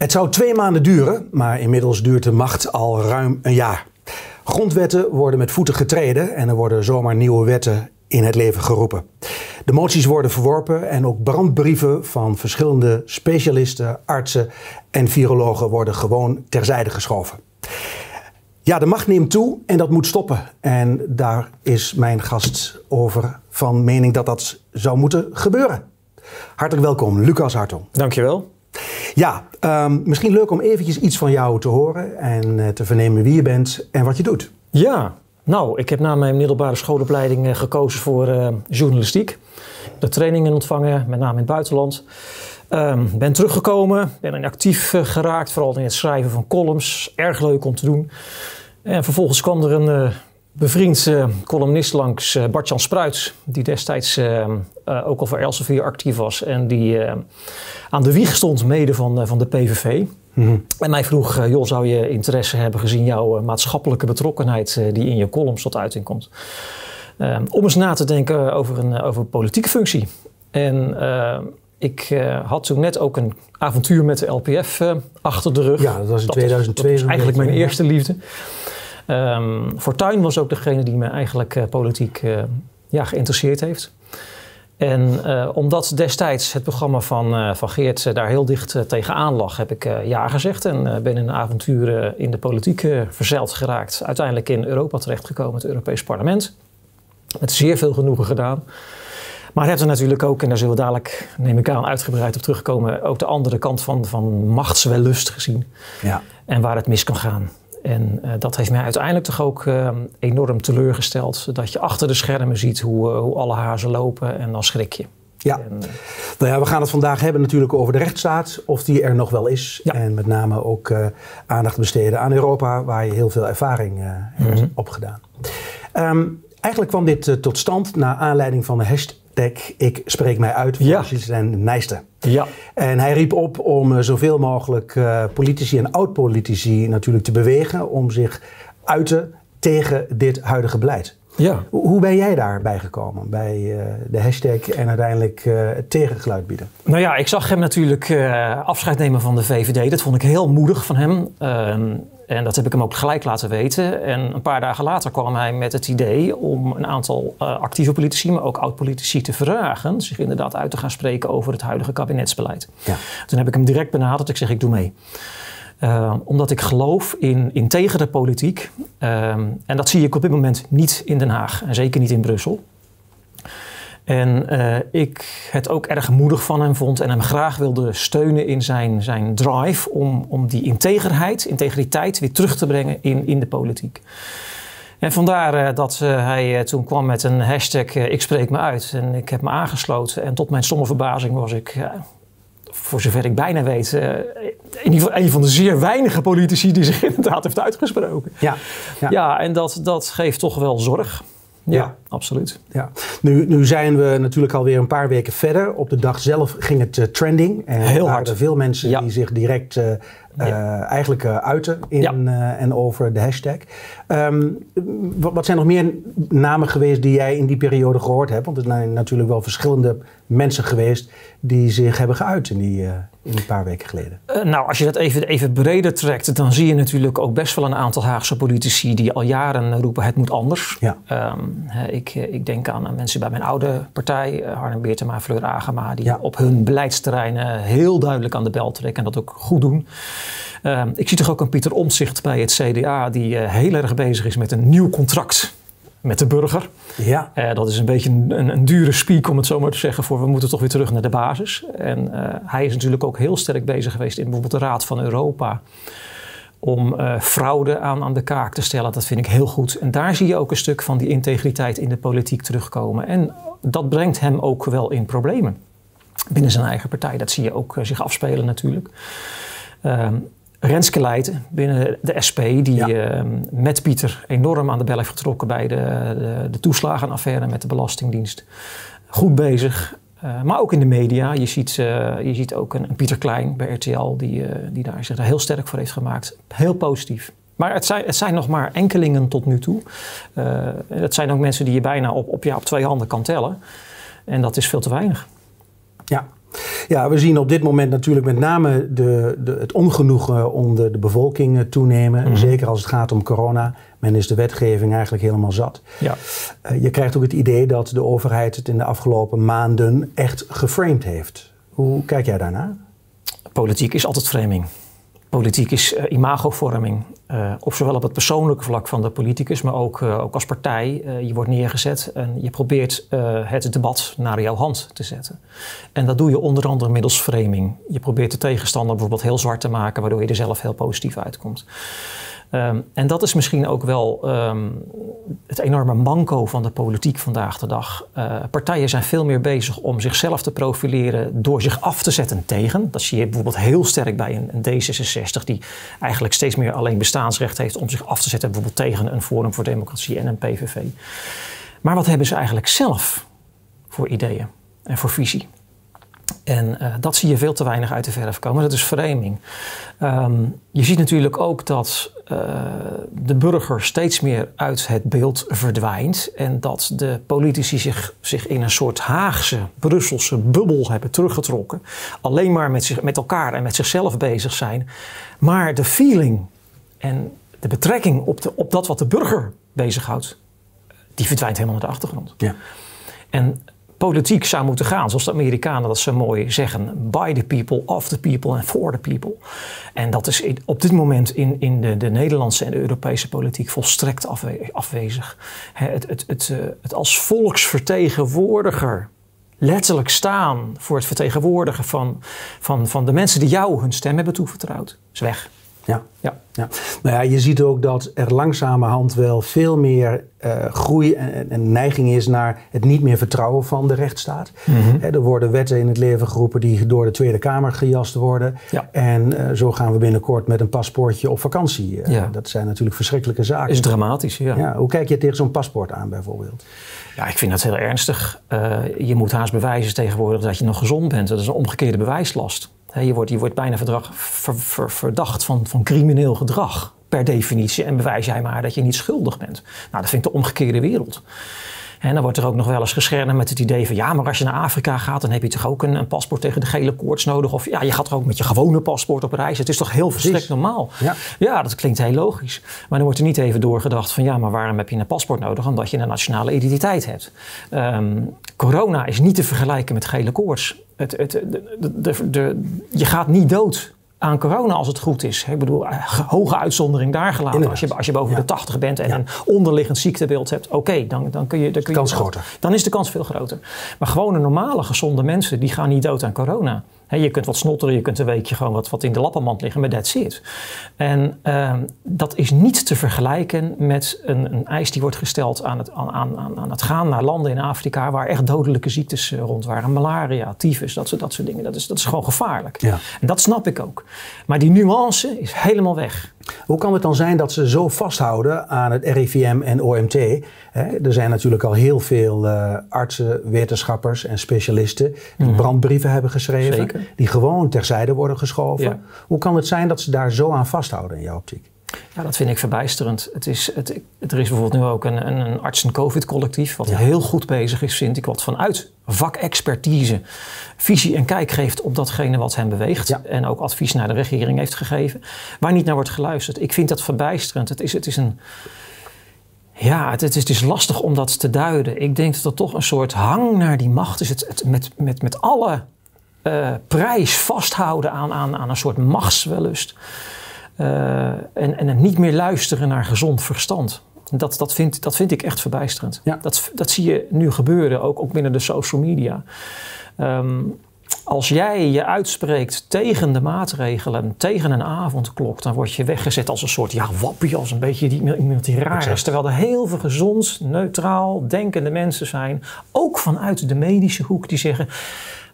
Het zou twee maanden duren, maar inmiddels duurt de macht al ruim een jaar. Grondwetten worden met voeten getreden en er worden zomaar nieuwe wetten in het leven geroepen. De moties worden verworpen en ook brandbrieven van verschillende specialisten, artsen en virologen worden gewoon terzijde geschoven. Ja, de macht neemt toe en dat moet stoppen. En daar is mijn gast over van mening dat dat zou moeten gebeuren. Hartelijk welkom, Lucas Hartong. Dankjewel. Ja, um, misschien leuk om eventjes iets van jou te horen en uh, te vernemen wie je bent en wat je doet. Ja, nou, ik heb na mijn middelbare schoolopleiding uh, gekozen voor uh, journalistiek. De trainingen ontvangen, met name in het buitenland. Um, ben teruggekomen, ben actief geraakt, vooral in het schrijven van columns. Erg leuk om te doen. En vervolgens kwam er een bevriend uh, columnist langs uh, Bart-Jan Spruit, die destijds uh, ook al voor Elsevier actief was en die aan de wieg stond mede van, van de PVV. Mm-hmm. En mij vroeg, joh, zou je interesse hebben gezien jouw maatschappelijke betrokkenheid die in je columns tot uiting komt? om eens na te denken over een, over politieke functie. En ik had toen net ook een avontuur met de LPF achter de rug. Ja, dat was in 2002. Dat was eigenlijk mijn eerste liefde. Um, Fortuyn was ook degene die me eigenlijk uh, politiek uh, ja, geïnteresseerd heeft. En uh, omdat destijds het programma van, van Geert daar heel dicht tegenaan lag, heb ik ja gezegd en ben in een avontuur in de politiek verzeild geraakt. Uiteindelijk in Europa terechtgekomen, het Europees Parlement. Met zeer veel genoegen gedaan. Maar heb er natuurlijk ook, en daar zullen we dadelijk, neem ik aan, uitgebreid op terugkomen, ook de andere kant van, van machtswellust gezien. Ja. En waar het mis kan gaan. En uh, dat heeft mij uiteindelijk toch ook uh, enorm teleurgesteld. Dat je achter de schermen ziet hoe, uh, hoe alle hazen lopen en dan schrik je. Ja. En, nou ja, we gaan het vandaag hebben natuurlijk over de rechtsstaat, of die er nog wel is. Ja. En met name ook aandacht besteden aan Europa, waar je heel veel ervaring hebt mm-hmm. opgedaan. Um, eigenlijk kwam dit tot stand naar aanleiding van de hashtag ik spreek mij uit voor ja. zijn Nijsten. Ja. En hij riep op om uh, zoveel mogelijk uh, politici en oud-politici natuurlijk te bewegen om zich uiten tegen dit huidige beleid. Ja. Hoe ben jij daarbij gekomen, bij uh, de hashtag en uiteindelijk het tegengeluid bieden? Nou ja, ik zag hem natuurlijk afscheid nemen van de VVD. Dat vond ik heel moedig van hem. Ehm, en dat heb ik hem ook gelijk laten weten. En een paar dagen later kwam hij met het idee om een aantal uh, actieve politici, maar ook oud-politici te vragen, zich inderdaad uit te gaan spreken over het huidige kabinetsbeleid. Ja. Toen heb ik hem direct benaderd. Ik zeg: Ik doe mee. Uh, omdat ik geloof in integere politiek. Uh, en dat zie ik op dit moment niet in Den Haag en zeker niet in Brussel. En uh, ik het ook erg moedig van hem vond en hem graag wilde steunen in zijn, zijn drive om, om die integerheid, integriteit weer terug te brengen in, in de politiek. En vandaar uh, dat uh, hij toen kwam met een hashtag ik spreek me uit. En ik heb me aangesloten. En tot mijn stomme verbazing was ik, voor zover ik bijna weet, in ieder geval een van de zeer weinige politici die zich inderdaad heeft uitgesproken. Ja, ja. ja en dat, dat geeft toch wel zorg. Ja, ja, absoluut. Ja. Nu, nu zijn we natuurlijk alweer een paar weken verder. Op de dag zelf ging het uh, trending. En Heel hard. Er veel mensen ja. die zich direct uh, ja. eigenlijk uiten in en over de hashtag. Um, wat, wat, zijn nog meer namen geweest die jij in die periode gehoord hebt? Want er zijn natuurlijk wel verschillende mensen geweest die zich hebben geuit in die, uh, in een paar weken geleden. Uh, nou, als je dat even, even breder trekt, dan zie je natuurlijk ook best wel een aantal Haagse politici die al jaren roepen het moet anders. Ja. Um, ik, ik denk aan mensen bij mijn oude partij, Harm Beertema, Fleur Agema, die ja. op hun beleidsterreinen heel duidelijk aan de bel trekken en dat ook goed doen. Uh, ik zie toch ook een Pieter Omtzigt bij het CDA die uh, heel erg bezig is met een nieuw contract met de burger. Ja. Uh, dat is een beetje een, een, dure speak om het zo maar te zeggen voor we moeten toch weer terug naar de basis. En uh, hij is natuurlijk ook heel sterk bezig geweest in bijvoorbeeld de Raad van Europa om uh, fraude aan, aan de kaak te stellen. Dat vind ik heel goed. En daar zie je ook een stuk van die integriteit in de politiek terugkomen. En dat brengt hem ook wel in problemen binnen zijn eigen partij. Dat zie je ook zich afspelen natuurlijk. Ehm, Renske Leijten binnen de SP, die ja. uh, met Pieter enorm aan de bel heeft getrokken bij de, de, de toeslagenaffaire met de Belastingdienst. Goed bezig, uh, maar ook in de media. Je ziet, uh, je ziet ook een, een, Pieter Klein bij RTL, die, die daar zich daar heel sterk voor heeft gemaakt. Heel positief. Maar het zijn, het zijn nog maar enkelingen tot nu toe. het zijn ook mensen die je bijna op, op, ja, op twee handen kan tellen. En dat is veel te weinig. Ja, Ja, we zien op dit moment natuurlijk met name de, de, het ongenoegen onder de bevolking eh, toenemen. Mhm. Zeker als het gaat om corona. Men is de wetgeving eigenlijk helemaal zat. Ja. Uh, je krijgt ook het idee dat de overheid het in de afgelopen maanden echt geframed heeft. Hoe kijk jij daarnaar? Politiek is altijd framing. Politiek is uh, imagovorming. Uh, op zowel op het persoonlijke vlak van de politicus, maar ook, uh, ook als partij. je wordt neergezet en je probeert het debat naar jouw hand te zetten. En dat doe je onder andere middels framing. Je probeert de tegenstander bijvoorbeeld heel zwart te maken, waardoor je er zelf heel positief uitkomt. Um, en dat is misschien ook wel um, het enorme manco van de politiek vandaag de dag. Uh, partijen zijn veel meer bezig om zichzelf te profileren door zich af te zetten tegen. Dat zie je bijvoorbeeld heel sterk bij een, een D66, die eigenlijk steeds meer alleen bestaansrecht heeft om zich af te zetten, bijvoorbeeld tegen een Forum voor Democratie en een PVV. Maar wat hebben ze eigenlijk zelf voor ideeën en voor visie? En uh, dat zie je veel te weinig uit de verf komen. Dat is framing. Um, je ziet natuurlijk ook dat de burger steeds meer uit het beeld verdwijnt. En dat de politici zich, zich in een soort Haagse, Brusselse bubbel hebben teruggetrokken. Alleen maar met, zich, met elkaar en met zichzelf bezig zijn. Maar de feeling en de betrekking op, de, op dat wat de burger bezighoudt, die verdwijnt helemaal naar de achtergrond. Ja. En politiek zou moeten gaan, zoals de Amerikanen dat zo mooi zeggen: by the people, of the people and for the people. En dat is op dit moment in, in de, de Nederlandse en de Europese politiek volstrekt afwezig. Het, het, het, eh, het als volksvertegenwoordiger letterlijk staan voor het vertegenwoordigen van, van, van de mensen die jou hun stem hebben toevertrouwd, is weg. Ja. Ja. ja. Nou ja, je ziet ook dat er langzamerhand wel veel meer uh, groei en, en, neiging is naar het niet meer vertrouwen van de rechtsstaat. Mm er worden wetten in het leven geroepen die door de Tweede Kamer gejast worden. Ja. En uh, zo gaan we binnenkort met een paspoortje op vakantie. Uh, ja. Dat zijn natuurlijk verschrikkelijke zaken. Is dramatisch, ja. ja hoe kijk je tegen zo'n paspoort aan bijvoorbeeld? Ja, ik vind dat heel ernstig. je moet haast bewijzen tegenwoordig dat je nog gezond bent. Dat is een omgekeerde bewijslast. Je wordt, je wordt bijna verdrag, verdacht van, van crimineel gedrag per definitie. En bewijs jij maar dat je niet schuldig bent. Nou, dat vind ik de omgekeerde wereld. En dan wordt er ook nog wel eens geschermd met het idee van ja, maar als je naar Afrika gaat, dan heb je toch ook een, een, paspoort tegen de gele koorts nodig. Of ja, je gaat er ook met je gewone paspoort op reis. Het is toch heel verstrekt normaal. Ja. ja, dat klinkt heel logisch. Maar dan wordt er niet even doorgedacht van ja, maar waarom heb je een paspoort nodig? Omdat je een nationale identiteit hebt. Um, corona is niet te vergelijken met gele koorts. Het, het, de, de, je gaat niet dood aan corona als het goed is. Ik bedoel, eh, hoge uitzondering daar gelaten. Als je, als je boven de 80 bent en een onderliggend ziektebeeld hebt, oké, dan, dan kun je. Dan kun de kans groter. Dan is de kans veel groter. Maar gewone normale gezonde mensen, die gaan niet dood aan corona je kunt wat snotteren, je kunt een weekje gewoon wat, wat in de lappenmand liggen, maar that's it. En ehm, dat is niet te vergelijken met een, een eis die wordt gesteld aan het, aan, aan, aan het gaan naar landen in Afrika waar echt dodelijke ziektes uh, rond waren. Malaria, tyfus, dat, soort, dat soort dingen. Dat is, dat is gewoon gevaarlijk. Ja. En dat snap ik ook. Maar die nuance is helemaal weg. Hoe kan het dan zijn dat ze zo vasthouden aan het RIVM en OMT? er zijn natuurlijk al heel veel uh, artsen, wetenschappers en specialisten die mhm. brandbrieven hebben geschreven, die gewoon terzijde worden geschoven. Hoe kan het zijn dat ze daar zo aan vasthouden in jouw optiek? Ja, dat vind ik verbijsterend. Het is, het, er is bijvoorbeeld nu ook een, een, een artsen-covid-collectief... wat heel goed bezig is, vind ik, wat vanuit vakexpertise... visie en kijk geeft op datgene wat hen beweegt... en ook advies naar de regering heeft gegeven... waar niet naar wordt geluisterd. Ik vind dat verbijsterend. Het is, het is een... Ja, het, het, is, het is lastig om dat te duiden. Ik denk dat er toch een soort hang naar die macht is. Het, het met, met, met alle uh, prijs vasthouden aan, aan, aan een soort machtswellust... Uh, en, en niet meer luisteren naar gezond verstand. Dat, dat, vind, dat vind ik echt verbijsterend. Ja. Dat, dat zie je nu gebeuren, ook, ook binnen de social media. Um, als jij je uitspreekt tegen de maatregelen, tegen een avondklok, dan word je weggezet als een soort ja, wappie, als een beetje die, iemand die raar is. Terwijl er heel veel gezond, neutraal, denkende mensen zijn, ook vanuit de medische hoek, die zeggen: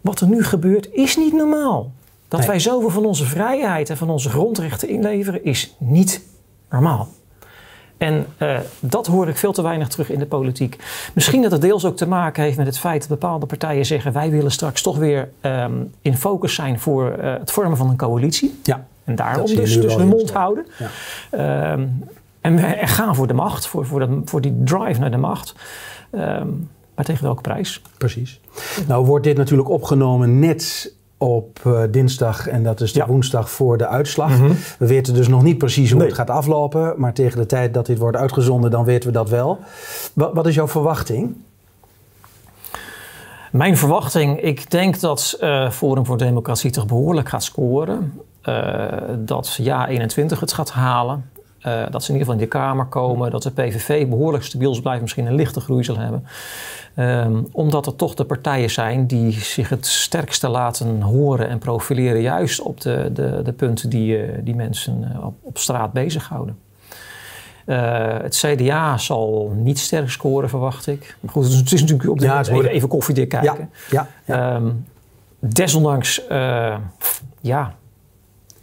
wat er nu gebeurt is niet normaal. Dat wij zoveel van onze vrijheid en van onze grondrechten inleveren is niet normaal. En uh, dat hoor ik veel te weinig terug in de politiek. Misschien dat het deels ook te maken heeft met het feit dat bepaalde partijen zeggen: wij willen straks toch weer um, in focus zijn voor uh, het vormen van een coalitie. Ja, en daarom dus, dus hun mond houden. Ja. Um, en, gaan voor de macht, voor, voor, voor die drive naar de macht. Um, Maar tegen welke prijs? Precies. Nou wordt dit natuurlijk opgenomen net op uh, dinsdag en dat is de woensdag voor de uitslag. Mhm. We weten dus nog niet precies hoe het gaat aflopen, maar tegen de tijd dat dit wordt uitgezonden, dan weten we dat wel. Wat, wat is jouw verwachting? Mijn verwachting, ik denk dat uh, Forum voor Democratie toch behoorlijk gaat scoren. Uh, dat ja 21 het gaat halen. Uh, dat ze in ieder geval in de Kamer komen. Dat de PVV behoorlijk stabiel blijft, misschien een lichte groei zal hebben. Um, omdat er toch de partijen zijn die zich het sterkste laten horen en profileren. Juist op de, de, de punten die, uh, die mensen op, op straat bezighouden. Uh, het CDA zal niet sterk scoren, verwacht ik. Maar goed, het is natuurlijk op de ja, even, even koffiedik kijken. Ja, ja, um, desondanks, ja,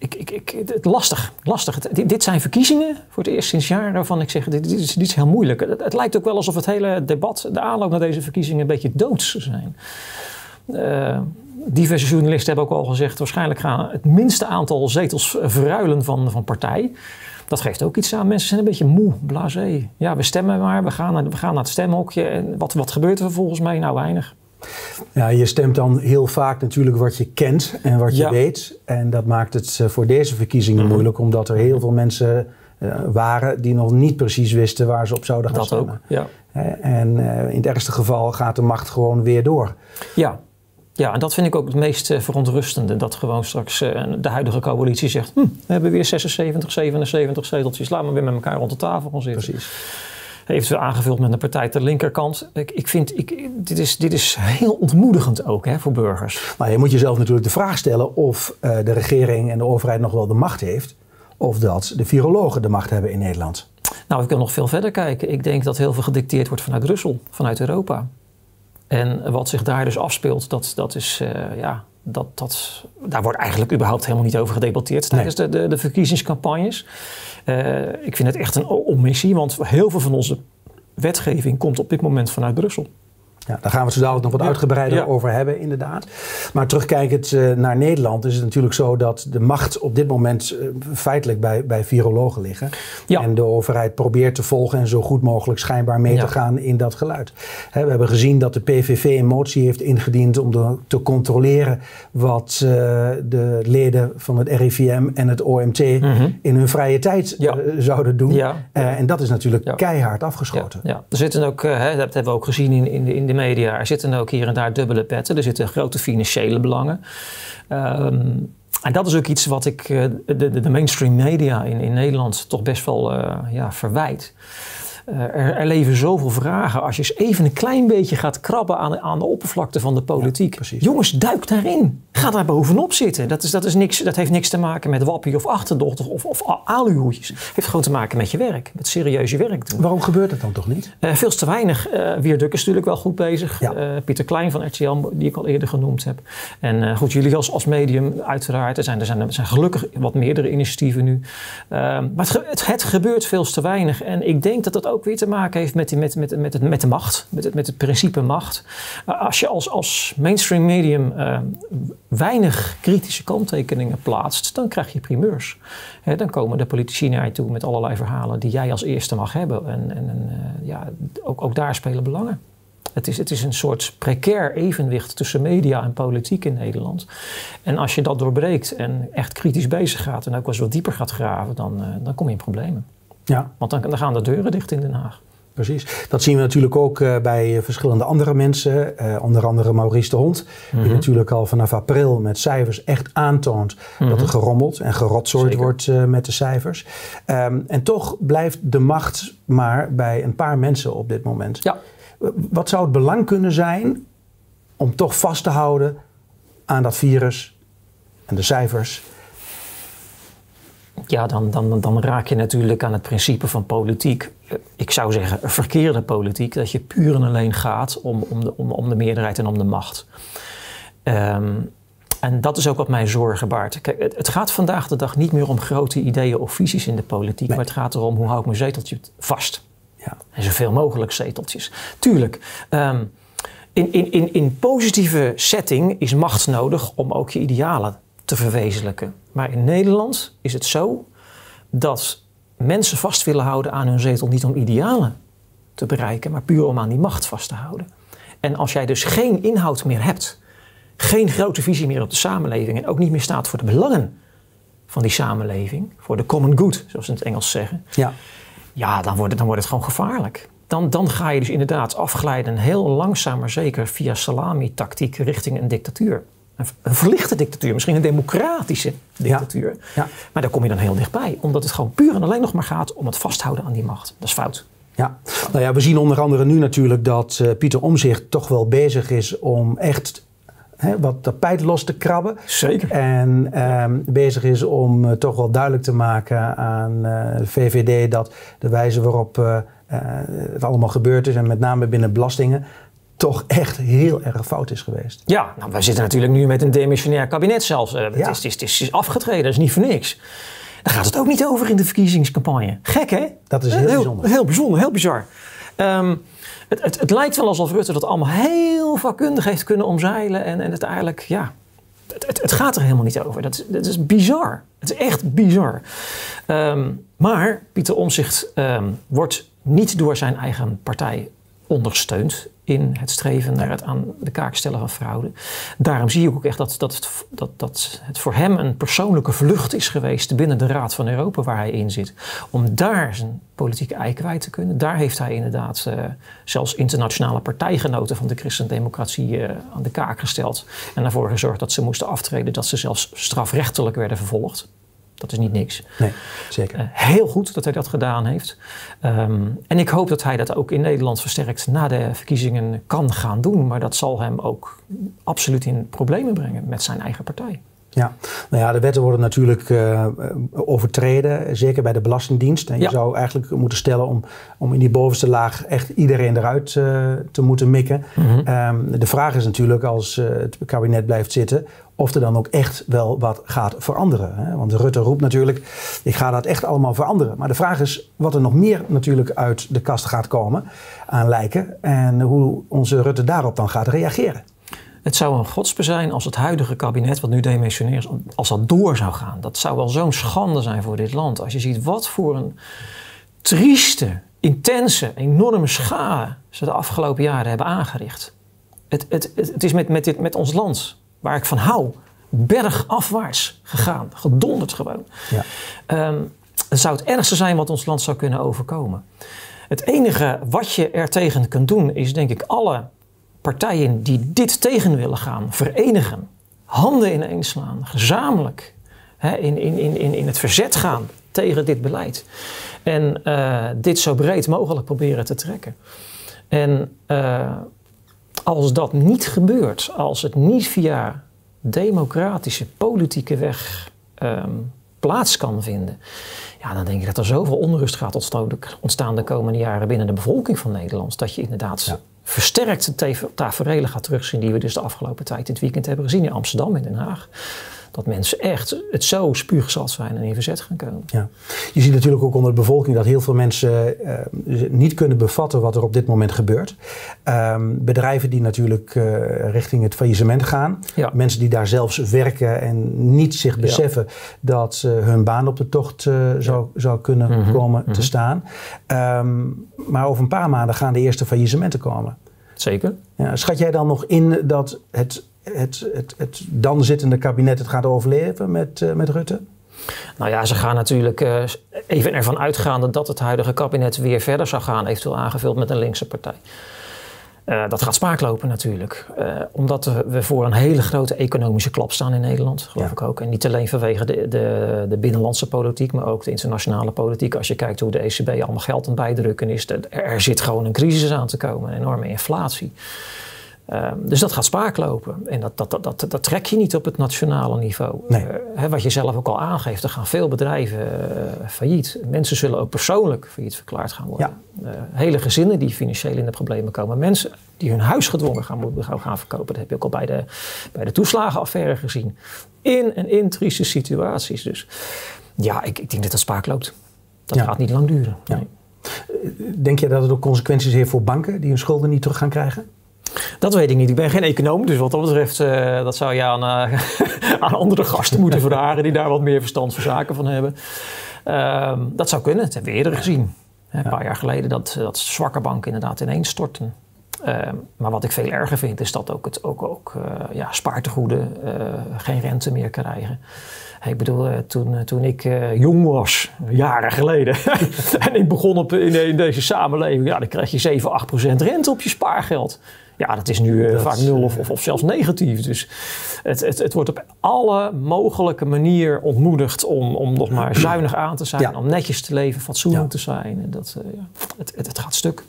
ik, ik, ik, het, lastig. lastig. Dit, zijn verkiezingen voor het eerst sinds jaren waarvan ik zeg, dit, is, is heel moeilijk. Het, lijkt ook wel alsof het hele debat, de aanloop naar deze verkiezingen, een beetje doods zijn. Uh, diverse journalisten hebben ook al gezegd, waarschijnlijk gaan het minste aantal zetels verruilen van, van partij. Dat geeft ook iets aan. Mensen zijn een beetje moe, blasé. Ja, we stemmen maar, we gaan naar, we gaan naar het stemhokje. En wat, wat gebeurt er volgens mij? Nou, weinig. Ja, je stemt dan heel vaak natuurlijk wat je kent en wat je weet. En dat maakt het eh, voor deze verkiezingen mhm. moeilijk, omdat er heel veel mensen uh, waren die nog niet precies wisten waar ze op zouden gaan dat stemmen. Ook, ja. En uh, in het ergste geval gaat de macht gewoon weer door. Ja, ja, en dat vind ik ook het meest verontrustende. Dat gewoon straks de huidige coalitie zegt... Hm, we hebben weer 76, 77 zeteltjes. Laten we weer met elkaar rond de tafel gaan zitten. Precies. Eventueel aangevuld met een partij ter linkerkant. Ik, ik vind, ik, dit, is, dit is heel ontmoedigend ook hè, voor burgers. Maar je moet jezelf natuurlijk de vraag stellen... of uh, de regering en de overheid nog wel de macht heeft... of dat de virologen de macht hebben in Nederland. Nou, we kunnen nog veel verder kijken. Ik denk dat heel veel gedicteerd wordt vanuit Brussel, vanuit Europa. En wat zich daar dus afspeelt, dat, dat is, uh, ja, dat, dat, daar wordt eigenlijk überhaupt helemaal niet over gedebatteerd tijdens de, de, de, verkiezingscampagnes. Uh, ik vind het echt een omissie, want heel veel van onze wetgeving komt op dit moment vanuit Brussel. Ja, daar gaan we het zo dadelijk nog wat uitgebreider over hebben, inderdaad. Maar terugkijkend uh, naar Nederland is het natuurlijk zo dat de macht op dit moment uh, feitelijk bij, bij virologen liggen. Ja. En de overheid probeert te volgen en zo goed mogelijk schijnbaar mee te gaan in dat geluid. He, we hebben gezien dat de PVV een motie heeft ingediend om de, te controleren wat uh, de leden van het RIVM en het OMT mm -hmm. in hun vrije tijd zouden doen. en dat is natuurlijk keihard afgeschoten. Ja. Er zitten ook, hè, dat hebben we ook gezien in, in de, in de media. Er zitten ook hier en daar dubbele petten. Er zitten grote financiële belangen. Um, en dat is ook iets wat ik uh, de, de, mainstream media in, in Nederland toch best wel uh, ja, verwijt. Uh, er, er, leven zoveel vragen. Als je eens even een klein beetje gaat krabben aan, aan de oppervlakte van de politiek. Ja, Jongens, duik daarin. Ga daar bovenop zitten. Dat, is, dat, is niks, dat heeft niks te maken met wappie of achterdochter of, of aluhoedjes. Het heeft gewoon te maken met je werk. Met serieus je werk doen. Waarom gebeurt dat dan toch niet? Uh, veel te weinig. Uh, Wierduk is natuurlijk wel goed bezig. Ja. Uh, Pieter Klein van RTL, die ik al eerder genoemd heb. En goed, jullie als, als medium uiteraard. Er zijn, er, zijn, er zijn gelukkig wat meerdere initiatieven nu. maar het, het, het gebeurt veel te weinig. En ik denk dat dat ook weer te maken heeft met, met, met, met, de macht. Met het, met het principe macht. als je als, als mainstream medium weinig kritische kanttekeningen plaatst, dan krijg je primeurs. dan komen de politici naar je toe met allerlei verhalen die jij als eerste mag hebben. En, en uh, ja, ook, ook daar spelen belangen. Het is, het is een soort precair evenwicht tussen media en politiek in Nederland. En als je dat doorbreekt en echt kritisch bezig gaat en ook eens wat dieper gaat graven, dan, uh, dan kom je in problemen. Ja. Want dan, dan gaan de deuren dicht in Den Haag. Precies. Dat zien we natuurlijk ook uh, bij verschillende andere mensen. Uh, onder andere Maurice de Hond. Mm -hmm. Die natuurlijk al vanaf april met cijfers echt aantoont mm -hmm. dat er gerommeld en gerotzooid wordt uh, met de cijfers. Um, en toch blijft de macht maar bij een paar mensen op dit moment. Ja. Wat zou het belang kunnen zijn om toch vast te houden aan dat virus en de cijfers ja, dan, dan, dan raak je natuurlijk aan het principe van politiek. Ik zou zeggen, verkeerde politiek. Dat je puur en alleen gaat om, om, de, om, om de meerderheid en om de macht. Um, en dat is ook wat mij zorgen baart. Kijk, het, het, gaat vandaag de dag niet meer om grote ideeën of visies in de politiek. Nee. Maar het gaat erom hoe hou ik mijn zeteltje vast. Ja. En zoveel mogelijk zeteltjes. Tuurlijk. Um, in, in, in, in positieve setting is macht nodig om ook je idealen te verwezenlijken. Maar in Nederland is het zo dat mensen vast willen houden aan hun zetel niet om idealen te bereiken, maar puur om aan die macht vast te houden. En als jij dus geen inhoud meer hebt, geen grote visie meer op de samenleving en ook niet meer staat voor de belangen van die samenleving, voor de common good, zoals ze in het Engels zeggen, ja, ja dan, wordt het, dan wordt het gewoon gevaarlijk. Dan, dan ga je dus inderdaad afglijden, heel langzaam maar zeker via salami-tactiek richting een dictatuur. Een, verlichte dictatuur, misschien een democratische dictatuur. Ja, Maar daar kom je dan heel dichtbij, omdat het gewoon puur en alleen nog maar gaat om het vasthouden aan die macht. Dat is fout. Ja, nou ja, we zien onder andere nu natuurlijk dat uh, Pieter Omzicht toch wel bezig is om echt hè, wat tapijt los te krabben. Zeker. En ehm, bezig is om uh, toch wel duidelijk te maken aan uh, de VVD dat de wijze waarop het allemaal gebeurd is, en met name binnen belastingen, toch echt heel erg fout is geweest. Ja, nou, wij zitten natuurlijk nu met een demissionair kabinet zelfs. Uh, het, is, het, is, het, is, afgetreden, dat is niet voor niks. Daar gaat het ook niet over in de verkiezingscampagne. Gek, hè? Dat is heel, heel bijzonder. Heel bijzonder, heel bizar. Um, het, het, het, lijkt wel alsof Rutte dat allemaal heel vakkundig heeft kunnen omzeilen. En, en het eigenlijk, ja, het, het, gaat er helemaal niet over. Dat is, dat is bizar. Het is echt bizar. Um, maar Pieter Omzicht um, wordt niet door zijn eigen partij ondersteunt in het streven naar het aan de kaak stellen van fraude. Daarom zie ik ook echt dat, dat, het, dat, dat het voor hem een persoonlijke vlucht is geweest binnen de Raad van Europa waar hij in zit. Om daar zijn politieke ei kwijt te kunnen. Daar heeft hij inderdaad uh, zelfs internationale partijgenoten van de christendemocratie uh, aan de kaak gesteld. En ervoor gezorgd dat ze moesten aftreden, dat ze zelfs strafrechtelijk werden vervolgd. Dat is niet niks. Nee, zeker. Uh, heel goed dat hij dat gedaan heeft. Um, en ik hoop dat hij dat ook in Nederland versterkt na de verkiezingen kan gaan doen. Maar dat zal hem ook absoluut in problemen brengen met zijn eigen partij. Ja, nou ja, de wetten worden natuurlijk uh, overtreden, zeker bij de Belastingdienst. En je zou eigenlijk moeten stellen om, om in die bovenste laag echt iedereen eruit uh, te moeten mikken. Mm -hmm. um, de vraag is natuurlijk, als uh, het kabinet blijft zitten, of er dan ook echt wel wat gaat veranderen. Hè? Want Rutte roept natuurlijk, ik ga dat echt allemaal veranderen. Maar de vraag is wat er nog meer natuurlijk uit de kast gaat komen aan lijken. En hoe onze Rutte daarop dan gaat reageren. Het zou een godsbe zijn als het huidige kabinet, wat nu demissioneert, als dat door zou gaan. Dat zou wel zo'n schande zijn voor dit land. Als je ziet wat voor een trieste, intense, enorme schade ze de afgelopen jaren hebben aangericht. Het, het, het, is met, met, dit, met ons land, waar ik van hou, bergafwaarts gegaan. Gedonderd gewoon. Ja. Um, het zou het ergste zijn wat ons land zou kunnen overkomen. Het enige wat je er tegen kunt doen, is denk ik alle partijen die dit tegen willen gaan verenigen, handen ineens slaan, gezamenlijk hè, in, in, in, in het verzet gaan tegen dit beleid. En uh, dit zo breed mogelijk proberen te trekken. En uh, als dat niet gebeurt, als het niet via democratische politieke weg um, plaats kan vinden, ja, dan denk ik dat er zoveel onrust gaat ontstaan de komende jaren binnen de bevolking van Nederland. Dat je inderdaad versterkte tafereelen gaat terugzien die we dus de afgelopen tijd dit weekend hebben gezien in Amsterdam en Den Haag. Dat mensen echt het zo spuugzat zijn en in verzet gaan komen. Ja. Je ziet natuurlijk ook onder de bevolking dat heel veel mensen uh, niet kunnen bevatten wat er op dit moment gebeurt. Um, bedrijven die natuurlijk uh, richting het faillissement gaan. Ja. Mensen die daar zelfs werken en niet zich beseffen ja. dat hun baan op de tocht zou, zou kunnen mm -hmm. komen mm -hmm. te staan. Um, maar over een paar maanden gaan de eerste faillissementen komen. Zeker. Ja, schat jij dan nog in dat het, het, het, het dan zittende kabinet het gaat overleven met, uh, met Rutte? Nou ja, ze gaan natuurlijk uh, even ervan uitgaande dat het huidige kabinet weer verder zou gaan, eventueel aangevuld met een linkse partij. Uh, dat gaat spaak lopen natuurlijk. Uh, omdat we voor een hele grote economische klap staan in Nederland, geloof ja. ik ook. En niet alleen vanwege de, de, de, binnenlandse politiek, maar ook de internationale politiek. Als je kijkt hoe de ECB allemaal geld aan bijdrukken is, er, er zit gewoon een crisis aan te komen, een enorme inflatie. Um, dus dat gaat spaak lopen. En dat, dat, dat, dat, dat trek je niet op het nationale niveau. Nee. Uh, wat je zelf ook al aangeeft, er gaan veel bedrijven uh, failliet. Mensen zullen ook persoonlijk failliet verklaard gaan worden. Ja. Uh, hele gezinnen die financieel in de problemen komen. Mensen die hun huis gedwongen gaan, gaan, gaan verkopen. Dat heb je ook al bij de, bij de toeslagenaffaire gezien. In en in trieste situaties. Dus ja, ik, ik denk dat dat spaak loopt. Dat ja. gaat niet lang duren. Ja. Nee. Denk je dat het ook consequenties heeft voor banken die hun schulden niet terug gaan krijgen? Dat weet ik niet. Ik ben geen econoom, dus wat dat betreft, uh, dat zou je aan, uh, aan andere gasten moeten vragen die daar wat meer verstand van zaken van hebben. Uh, dat zou kunnen, dat hebben we eerder gezien. Een paar jaar geleden dat, dat zwakke banken inderdaad ineens storten. maar wat ik veel erger vind, is dat ook, het, ook, ook ja, spaartegoeden geen rente meer krijgen. Ik bedoel, toen, toen ik jong was, jaren geleden, en ik begon op, in, in, deze samenleving, ja, dan krijg je 7, 8 procent rente op je spaargeld. Ja, dat is nu uh, vaak nul of, of, of, zelfs negatief. Dus het, het, het wordt op alle mogelijke manier ontmoedigd om, om nog maar zuinig aan te zijn, om netjes te leven, fatsoenlijk te zijn. En dat, uh, ja, het, het, het gaat stuk.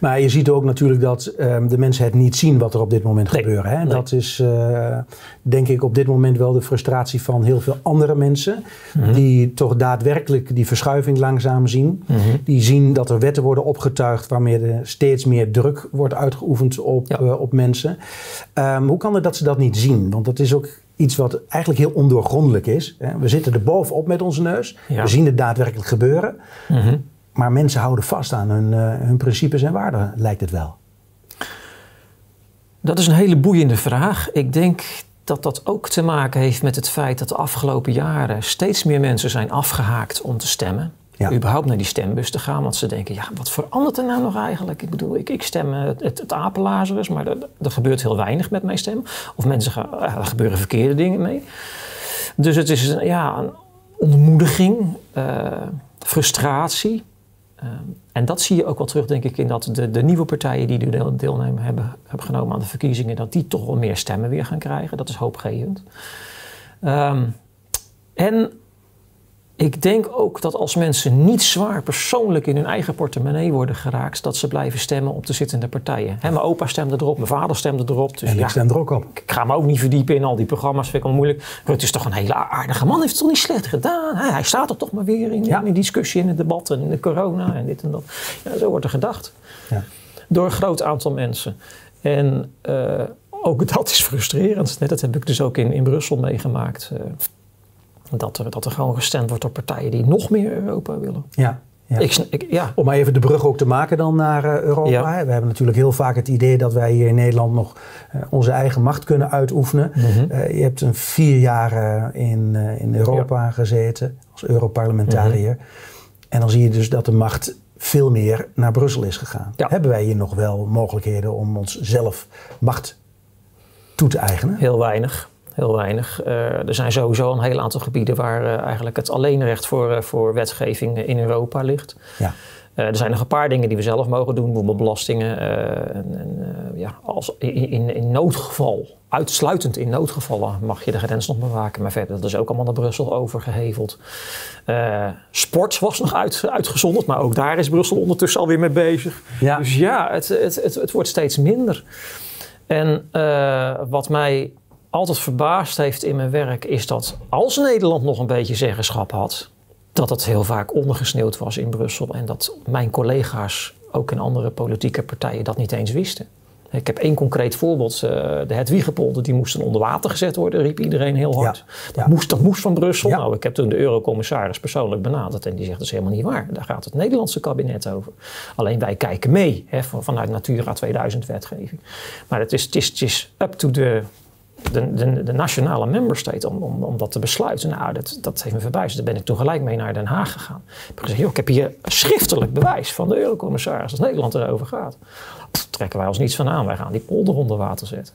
Maar je ziet ook natuurlijk dat um, de mensen het niet zien wat er op dit moment gebeurt. Hè? En dat is uh, denk ik op dit moment wel de frustratie van heel veel andere mensen. Mm -hmm. Die toch daadwerkelijk die verschuiving langzaam zien. Mm -hmm. Die zien dat er wetten worden opgetuigd waarmee er steeds meer druk wordt uitgeoefend op, ja. uh, op mensen. Um, hoe kan het dat ze dat niet zien? Want dat is ook iets wat eigenlijk heel ondoorgrondelijk is. We zitten er bovenop met onze neus. Ja. We zien het daadwerkelijk gebeuren. Mm -hmm. Maar mensen houden vast aan hun, uh, hun principes en waarden, lijkt het wel. Dat is een hele boeiende vraag. Ik denk dat dat ook te maken heeft met het feit dat de afgelopen jaren steeds meer mensen zijn afgehaakt om te stemmen. Ja. Überhaupt naar die stembus te gaan, want ze denken, ja, wat verandert er nou nog eigenlijk? Ik bedoel, ik, ik stem het, het, het apenlazerus, maar er, er, gebeurt heel weinig met mijn stem. Of mensen gaan, er gebeuren verkeerde dingen mee. Dus het is ja, een ontmoediging, uh, frustratie. Uh, en dat zie je ook wel terug, denk ik, in dat de, de nieuwe partijen die deel, deelnemen hebben, hebben genomen aan de verkiezingen, dat die toch wel meer stemmen weer gaan krijgen. Dat is hoopgevend. Um, en ik denk ook dat als mensen niet zwaar persoonlijk in hun eigen portemonnee worden geraakt, dat ze blijven stemmen op de zittende partijen. He, mijn opa stemde erop, mijn vader stemde erop. Dus en ik stem er ook op. Ik ga me ook niet verdiepen in al die programma's, vind ik wel moeilijk. Rutte is toch een hele aardige man, heeft het toch niet slecht gedaan. He, hij staat er toch maar weer in, ja. in de discussie, in het debat en in de corona en dit en dat. Ja, zo wordt er gedacht. Ja. Door een groot aantal mensen. En uh, ook dat is frustrerend. Dat heb ik dus ook in, in Brussel meegemaakt. Dat er, dat er gewoon gestemd wordt op partijen die nog meer Europa willen. Ja. Ja. Ik, ik, ja. Om maar even de brug ook te maken dan naar uh, Europa. Ja. We hebben natuurlijk heel vaak het idee dat wij hier in Nederland nog uh, onze eigen macht kunnen uitoefenen. Mm -hmm. uh, je hebt een vier jaar in, in Europa ja. gezeten als Europarlementariër. Mm -hmm. En dan zie je dus dat de macht veel meer naar Brussel is gegaan. Hebben wij hier nog wel mogelijkheden om ons zelf macht toe te eigenen? Heel weinig heel weinig. Uh, er zijn sowieso een heel aantal gebieden waar uh, eigenlijk het alleenrecht voor, uh, voor wetgeving in Europa ligt. Ja. er zijn nog een paar dingen die we zelf mogen doen, bijvoorbeeld belastingen. en, en ja, als, in, in, in, noodgeval, uitsluitend in noodgevallen, mag je de grens nog bewaken. Maar verder, dat is ook allemaal naar Brussel overgeheveld. sport was nog uit, uitgezonderd, maar ook daar is Brussel ondertussen alweer mee bezig. Ja. Dus ja, het, het, het, het wordt steeds minder. En wat mij altijd verbaasd heeft in mijn werk, is dat als Nederland nog een beetje zeggenschap had, dat het heel vaak ondergesneeuwd was in Brussel en dat mijn collega's ook in andere politieke partijen dat niet eens wisten. Ik heb één concreet voorbeeld. de Hedwiegepolder, die moesten onder water gezet worden, riep iedereen heel hard. Ja, dat. Moest, dat moest van Brussel. Ja. Nou, ik heb toen de eurocommissaris persoonlijk benaderd en die zegt dat is helemaal niet waar. Daar gaat het Nederlandse kabinet over. Alleen wij kijken mee hè, vanuit Natura 2000 wetgeving. Maar het is, het is, het is up to the de, de, de, nationale member state om, om, om dat te besluiten. Nou, dat, dat heeft me verbijsterd. Daar ben ik toen gelijk mee naar Den Haag gegaan. Ik heb gezegd, joh, ik heb hier schriftelijk bewijs van de eurocommissaris als Nederland erover gaat. Pff, trekken wij ons niets van aan. Wij gaan die polder onder water zetten.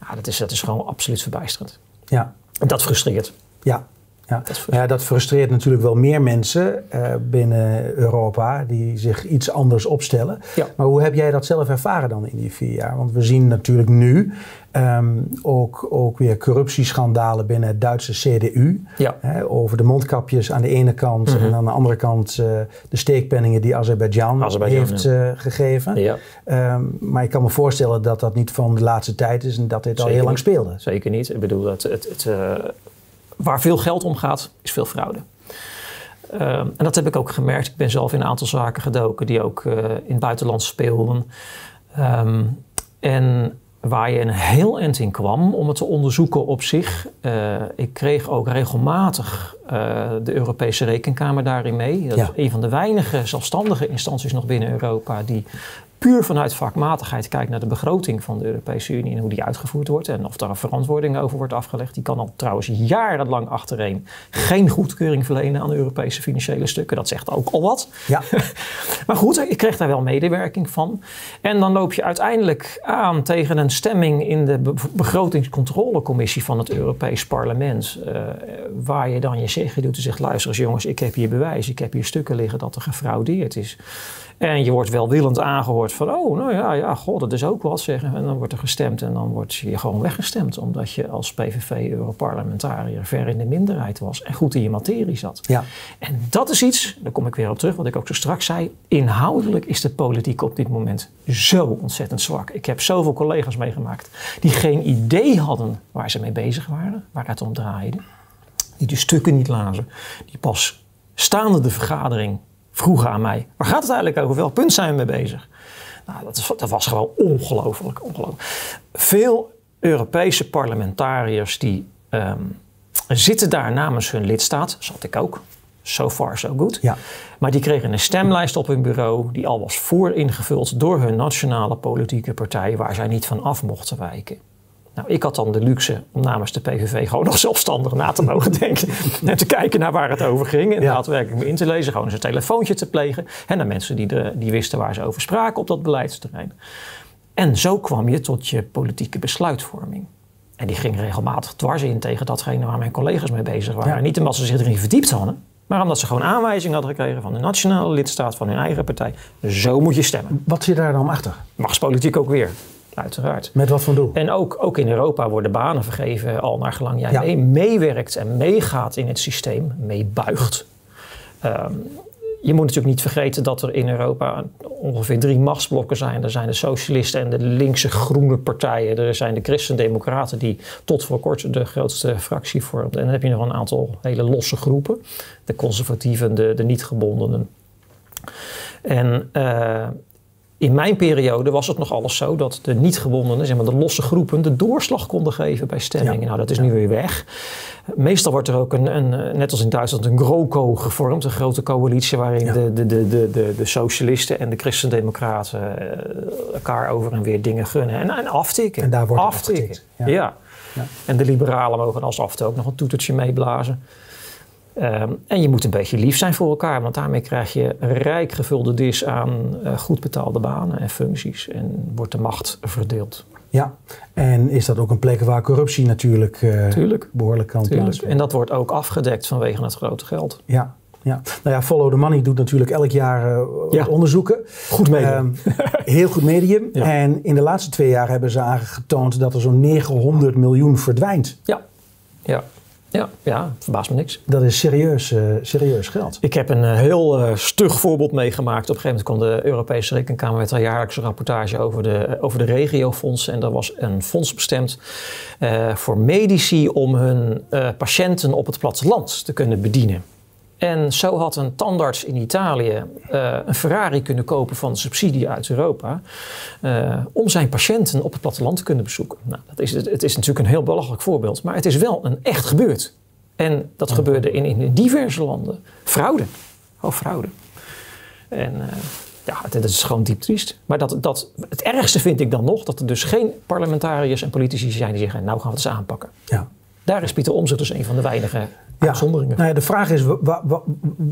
Nou, dat, is, dat is gewoon absoluut verbijsterend. Ja. Dat frustreert. Ja, ja. Dat, ja, dat frustreert natuurlijk wel meer mensen uh, binnen Europa die zich iets anders opstellen. Ja. Maar hoe heb jij dat zelf ervaren dan in die vier jaar? Want we zien natuurlijk nu um, ook, ook weer corruptieschandalen binnen het Duitse CDU. Ja. Hè, over de mondkapjes aan de ene kant mm -hmm. en aan de andere kant uh, de steekpenningen die Azerbeidzjan, heeft uh, gegeven. Ja. Um, maar ik kan me voorstellen dat dat niet van de laatste tijd is en dat dit Zeker al heel lang speelde. Zeker niet. Ik bedoel, dat het, het, waar veel geld om gaat, is veel fraude. Um, en dat heb ik ook gemerkt. Ik ben zelf in een aantal zaken gedoken die ook uh, in het buitenland speelden. Um, en waar je een heel eind in kwam om het te onderzoeken op zich. Uh, ik kreeg ook regelmatig uh, de Europese Rekenkamer daarin mee. Dat ja. is een van de weinige zelfstandige instanties nog binnen Europa die puur vanuit vakmatigheid kijkt naar de begroting van de Europese Unie en hoe die uitgevoerd wordt en of daar een verantwoording over wordt afgelegd. Die kan al trouwens jarenlang achtereen geen goedkeuring verlenen aan de Europese financiële stukken. Dat zegt ook al wat. Ja. maar goed, ik kreeg daar wel medewerking van. En dan loop je uiteindelijk aan tegen een stemming in de begrotingscontrolecommissie van het Europees Parlement. Uh, waar je dan je zegje doet en zegt: luister eens jongens, ik heb hier bewijs, ik heb hier stukken liggen dat er gefraudeerd is. En je wordt welwillend aangehoord van, oh, nou ja, ja, god, dat is ook wat zeggen. En dan wordt er gestemd en dan word je gewoon weggestemd. Omdat je als PVV-Europarlementariër ver in de minderheid was en goed in je materie zat. Ja. En dat is iets, daar kom ik weer op terug, wat ik ook zo straks zei. Inhoudelijk is de politiek op dit moment zo ontzettend zwak. Ik heb zoveel collega's meegemaakt die geen idee hadden waar ze mee bezig waren, waar het om draaide. Die de stukken niet lazen, die pas staande de vergadering vroegen aan mij: waar gaat het eigenlijk over? Welk punt zijn we mee bezig? Nou, dat, is, dat was gewoon ongelooflijk, ongelooflijk. Veel Europese parlementariërs die ehm, zitten daar namens hun lidstaat, zat ik ook. So far, so good. Ja. Maar die kregen een stemlijst op hun bureau die al was voor ingevuld door hun nationale politieke partij waar zij niet van af mochten wijken. Nou, ik had dan de luxe om namens de PVV gewoon nog zelfstandig na te mogen denken. en te kijken naar waar het over ging. En ja. daadwerkelijk me in te lezen, gewoon eens een telefoontje te plegen. En naar mensen die, de, die wisten waar ze over spraken op dat beleidsterrein. En zo kwam je tot je politieke besluitvorming. En die ging regelmatig dwars in tegen datgene waar mijn collega's mee bezig waren. Niet omdat ze zich erin verdiept hadden, maar omdat ze gewoon aanwijzingen hadden gekregen van de nationale lidstaat, van hun eigen partij. Zo moet je stemmen. Wat zit daar dan achter? Machtspolitiek ook weer. Uiteraard. Met wat voor doel? En ook, ook in Europa worden banen vergeven al naar gelang jij ja. meewerkt en meegaat in het systeem, meebuigt. Um, je moet natuurlijk niet vergeten dat er in Europa ongeveer drie machtsblokken zijn. Er zijn de socialisten en de linkse groene partijen. Er zijn de christendemocraten die tot voor kort de grootste fractie vormden. En dan heb je nog een aantal hele losse groepen. De conservatieven, de, de niet gebondenen. En uh, in mijn periode was het nog alles zo dat de niet gewonnen, zeg maar de losse groepen, de doorslag konden geven bij stemmingen. Nou, dat is nu weer weg. Meestal wordt er ook een, een net als in Duitsland, een GroKo gevormd, een grote coalitie waarin de, de, de, de, de, socialisten en de christendemocraten uh, elkaar over en weer dingen gunnen en, en aftikken. En daar wordt aftikken. Ja. ja. En de liberalen mogen als af en toe ook nog een toetertje meeblazen. Ehm, en je moet een beetje lief zijn voor elkaar, want daarmee krijg je een rijk gevulde dis aan uh, goed betaalde banen en functies en wordt de macht verdeeld. Ja, en is dat ook een plek waar corruptie natuurlijk uh, behoorlijk kan plaatsvinden? En dat wordt ook afgedekt vanwege het grote geld. Ja, ja. Nou ja, Follow the Money doet natuurlijk elk jaar uh, onderzoeken. Goed medium. Um, heel goed medium. En in de laatste twee jaar hebben ze aangetoond dat er zo'n 900 miljoen verdwijnt. Ja, ja. Ja, ja, verbaast me niks. Dat is serieus, uh, serieus geld. Ik heb een uh, heel uh, stug voorbeeld meegemaakt. Op een gegeven moment kwam de Europese Rekenkamer met een jaarlijkse rapportage over de, over de regiofondsen. En daar was een fonds bestemd voor medici om hun patiënten op het platteland te kunnen bedienen. En zo had een tandarts in Italië uh, een Ferrari kunnen kopen van subsidie uit Europa. Uh, om zijn patiënten op het platteland te kunnen bezoeken. Nou, dat is, het is natuurlijk een heel belachelijk voorbeeld, maar het is wel een echt gebeurd. En dat gebeurde in, in diverse landen. Fraude. Oh, fraude. En uh, ja, dat is gewoon diep triest. Maar dat, dat, het ergste vind ik dan nog dat er dus geen parlementariërs en politici zijn die zeggen: Nou gaan we het eens aanpakken. Ja. Daar is Pieter Omtzigt dus een van de weinige ja. Nou ja, de vraag is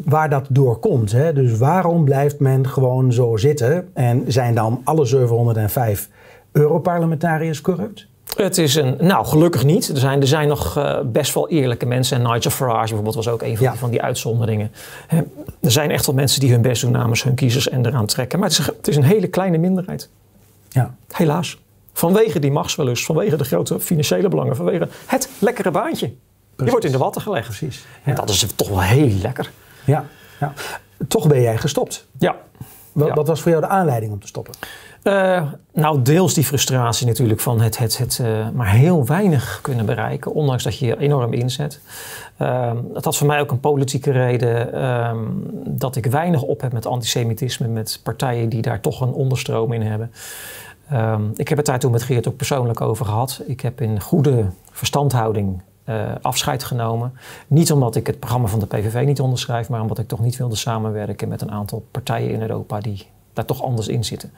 waar dat door komt. Hè? Dus waarom blijft men gewoon zo zitten? En zijn dan alle 705 Europarlementariërs corrupt? Het is een, nou gelukkig niet. Er zijn, er zijn nog uh, best wel eerlijke mensen. En Nigel Farage bijvoorbeeld was ook een van, die, van die uitzonderingen. er zijn echt wel mensen die hun best doen namens hun kiezers en eraan trekken. Maar het is, het is een hele kleine minderheid. Ja. Helaas. Vanwege die machtswellust, vanwege de grote financiële belangen, vanwege het lekkere baantje. Je wordt in de watten gelegd. Precies. En dat is toch wel heel lekker. Ja, ja. Toch ben jij gestopt. Ja. Wat, wat was voor jou de aanleiding om te stoppen? Uh, nou, deels die frustratie natuurlijk van het, het, het uh, maar heel weinig kunnen bereiken, ondanks dat je je enorm inzet. Uh, dat had voor mij ook een politieke reden ehm, dat ik weinig op heb met antisemitisme, met partijen die daar toch een onderstroom in hebben. Ehm, ik heb het daar toen met Geert ook persoonlijk over gehad. Ik heb in goede verstandhouding uh, afscheid genomen. Niet omdat ik het programma van de PVV niet onderschrijf, maar omdat ik toch niet wilde samenwerken met een aantal partijen in Europa die daar toch anders in zitten.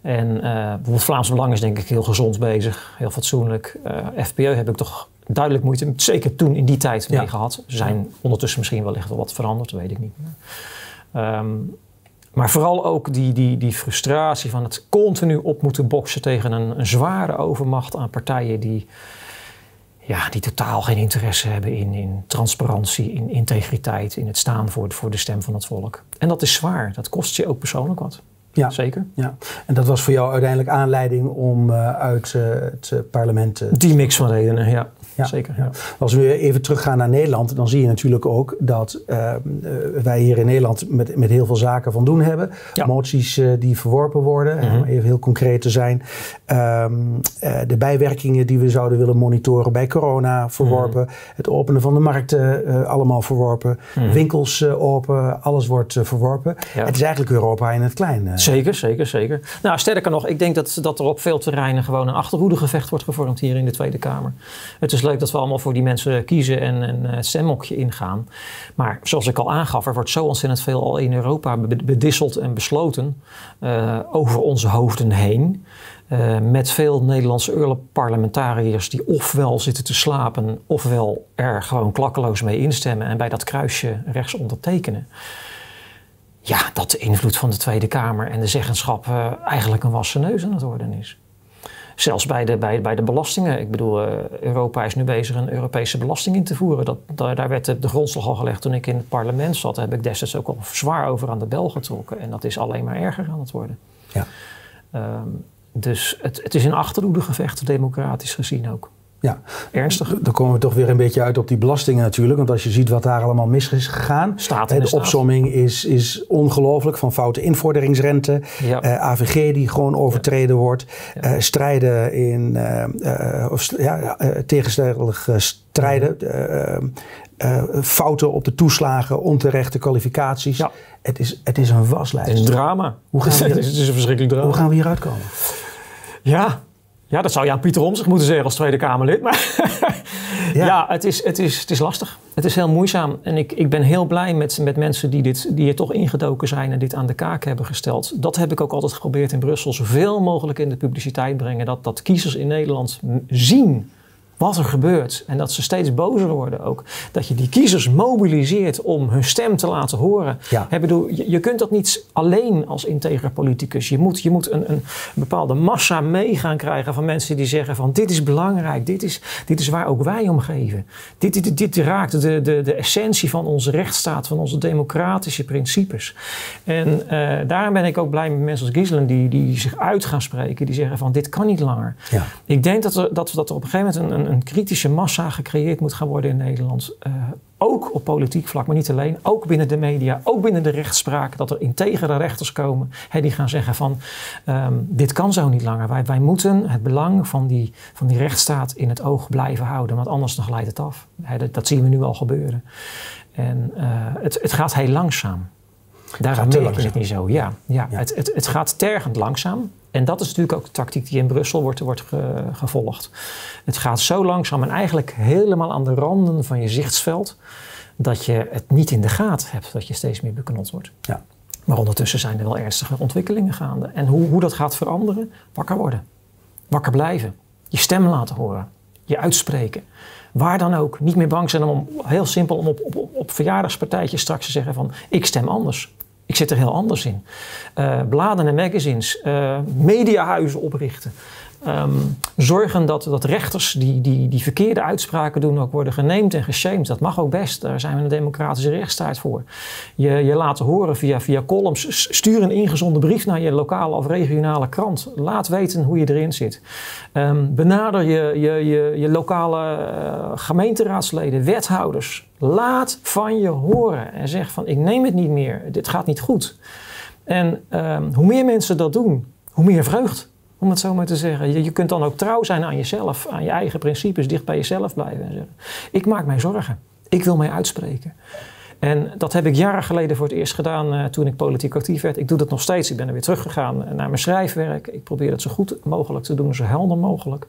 En uh, bijvoorbeeld Vlaams Belang is denk ik heel gezond bezig, heel fatsoenlijk. Uh, FPO heb ik toch duidelijk moeite, zeker toen in die tijd mee gehad. Ze zijn ondertussen misschien wellicht wel wat veranderd, weet ik niet. Um, maar vooral ook die, die, die frustratie van het continu op moeten boksen tegen een, een zware overmacht aan partijen die, ja, die totaal geen interesse hebben in, in transparantie, in integriteit, in het staan voor, voor de stem van het volk. En dat is zwaar, dat kost je ook persoonlijk wat. Ja, zeker. Ja. En dat was voor jou uiteindelijk aanleiding om uh, uit uh, het parlement. Uh, die mix van redenen, ja. Ja, zeker. Ja. Als we even teruggaan naar Nederland, dan zie je natuurlijk ook dat uh, wij hier in Nederland met, met heel veel zaken van doen hebben. Moties uh, die verworpen worden, mm -hmm. om even heel concreet te zijn. Um, uh, de bijwerkingen die we zouden willen monitoren bij corona verworpen. Mm -hmm. Het openen van de markten allemaal verworpen. Mm -hmm. Winkels open, alles wordt verworpen. Ja. Het is eigenlijk Europa in het klein. zeker, zeker, zeker. Nou, sterker nog, ik denk dat, dat er op veel terreinen gewoon een achterhoedegevecht wordt gevormd hier in de Tweede Kamer. Het is leuk dat we allemaal voor die mensen kiezen en, en het stemmokje ingaan. Maar zoals ik al aangaf, er wordt zo ontzettend veel al in Europa bedisseld en besloten uh, over onze hoofden heen. Uh, met veel Nederlandse Europarlementariërs die ofwel zitten te slapen, ofwel er gewoon klakkeloos mee instemmen en bij dat kruisje rechts ondertekenen. Ja, dat de invloed van de Tweede Kamer en de zeggenschap eigenlijk een wassen neus aan het worden is. Zelfs bij de, bij, bij de belastingen. Ik bedoel, uh, Europa is nu bezig een Europese belasting in te voeren. Dat, daar, daar werd de, de grondslag al gelegd toen ik in het parlement zat. Daar heb ik destijds ook al zwaar over aan de bel getrokken. En dat is alleen maar erger aan het worden. Ja. Um, dus het, het is een achterhoedegevecht, democratisch gezien ook. Ja, ernstig. Dan komen we toch weer een beetje uit op die belastingen natuurlijk. Want als je ziet wat daar allemaal mis is gegaan. Staat de, de opsomming is, is ongelooflijk. Van foute invorderingsrente. Ja. Uh, AVG die gewoon overtreden ja. wordt. Ja. Uh, strijden in. Uh, of, ja, tegenstellig strijden. fouten op de toeslagen. Onterechte kwalificaties. Het, is, het is een waslijst. Het is een drama. Hoe gaan we hier, het is een verschrikkelijk drama. Hoe gaan we hieruit komen? Ja, ja, dat zou je aan Pieter Omtzigt moeten zeggen als Tweede Kamerlid. Maar ja, ja het, is, het, is, het is lastig. Het is heel moeizaam. En ik, ik ben heel blij met, met mensen die, dit, die er toch ingedoken zijn en dit aan de kaak hebben gesteld. Dat heb ik ook altijd geprobeerd in Brussel. Zoveel mogelijk in de publiciteit brengen. Dat, dat kiezers in Nederland zien wat er gebeurt en dat ze steeds bozer worden ook. Dat je die kiezers mobiliseert om hun stem te laten horen. Ja. Ik bedoel, je, je, kunt dat niet alleen als integer politicus. Je moet, je moet een, een, bepaalde massa mee gaan krijgen van mensen die zeggen van dit is belangrijk, dit is, dit is waar ook wij om geven. Dit, dit, dit raakt de, de, de essentie van onze rechtsstaat, van onze democratische principes. En uh, daarom ben ik ook blij met mensen als Giselen die, die zich uit gaan spreken, die zeggen van dit kan niet langer. Ja. Ik denk dat, er, dat, dat er op een gegeven moment een, een een, kritische massa gecreëerd moet gaan worden in Nederland. Uh, ook op politiek vlak, maar niet alleen. Ook binnen de media, ook binnen de rechtspraak. Dat er integere rechters komen hè, die gaan zeggen van... Um, dit kan zo niet langer. Wij, wij moeten het belang van die, van die rechtsstaat in het oog blijven houden. Want anders dan glijdt het af. Hè, dat, dat, zien we nu al gebeuren. En uh, het, het gaat heel langzaam. Daarom merk je het niet zo. Ja, ja, ja. Het, het, het gaat tergend langzaam. En dat is natuurlijk ook de tactiek die in Brussel wordt, wordt ge, gevolgd. Het gaat zo langzaam en eigenlijk helemaal aan de randen van je zichtsveld, dat je het niet in de gaten hebt, dat je steeds meer beknot wordt. Ja. Maar ondertussen zijn er wel ernstige ontwikkelingen gaande. En hoe, hoe dat gaat veranderen? Wakker worden. Wakker blijven. Je stem laten horen. Je uitspreken. Waar dan ook. Niet meer bang zijn om heel simpel om op, op, op verjaardagspartijtjes straks te zeggen van ik stem anders. Ik zit er heel anders in. Uh, bladen en magazines, uh, mediahuizen oprichten. Um, zorgen dat, dat rechters die, die, die verkeerde uitspraken doen ook worden geneemd en geshamed. Dat mag ook best. Daar zijn we een democratische rechtsstaat voor. Je, je laten horen via, via columns. Stuur een ingezonden brief naar je lokale of regionale krant. Laat weten hoe je erin zit. Um, benader je, je, je, je lokale uh, gemeenteraadsleden, wethouders. Laat van je horen en zeg van ik neem het niet meer. Dit gaat niet goed. En um, hoe meer mensen dat doen, hoe meer vreugd om het zo maar te zeggen. Je, kunt dan ook trouw zijn aan jezelf, aan je eigen principes, dicht bij jezelf blijven en zeggen: Ik maak mij zorgen. Ik wil mij uitspreken. En dat heb ik jaren geleden voor het eerst gedaan uh, toen ik politiek actief werd. Ik doe dat nog steeds. Ik ben er weer teruggegaan naar mijn schrijfwerk. Ik probeer het zo goed mogelijk te doen, zo helder mogelijk.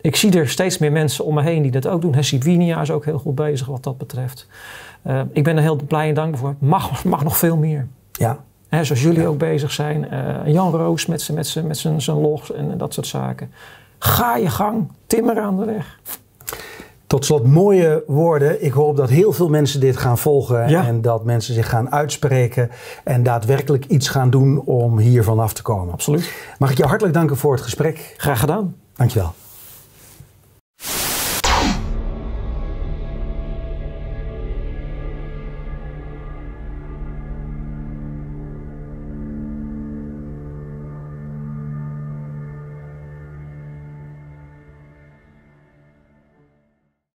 Ik zie er steeds meer mensen om me heen die dat ook doen. Sibinia is ook heel goed bezig wat dat betreft. Uh, ik ben er heel blij en dankbaar voor. Mag, mag nog veel meer. Ja, Hè, zoals jullie ook bezig zijn. Uh, Jan Roos met zijn met met zijn log en dat soort zaken. Ga je gang, timmer aan de weg. Tot slot mooie woorden. Ik hoop dat heel veel mensen dit gaan volgen en dat mensen zich gaan uitspreken en daadwerkelijk iets gaan doen om hiervan af te komen. Absoluut. Mag ik je hartelijk danken voor het gesprek. Graag gedaan. Dankjewel.